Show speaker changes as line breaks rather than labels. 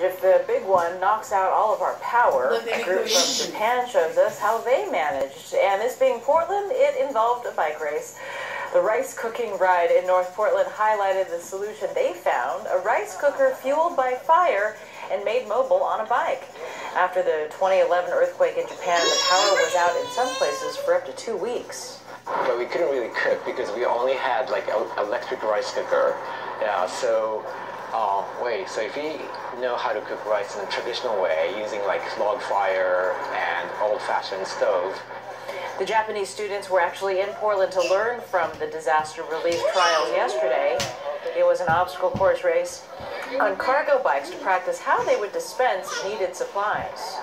challenge. If the big one knocks out all of our power,
Look,
a group from Japan shows us how they managed. And this being Portland, it involved a bike race. The Rice Cooker Ride in North Portland highlighted the solution they found a rice cooker fueled by fire and made mobile on a bike. After the 2011 earthquake in Japan, the power was out in some places for up to two weeks.
but we couldn't really cook because we only had like an electric rice cooker. Yeah, so uh, wait, so if you know how to cook rice in a traditional way using like log fire and old-fashioned stove,
The Japanese students were actually in Portland to learn from the disaster relief trials yesterday. It was an obstacle course race on cargo bikes to practice how they would dispense needed supplies.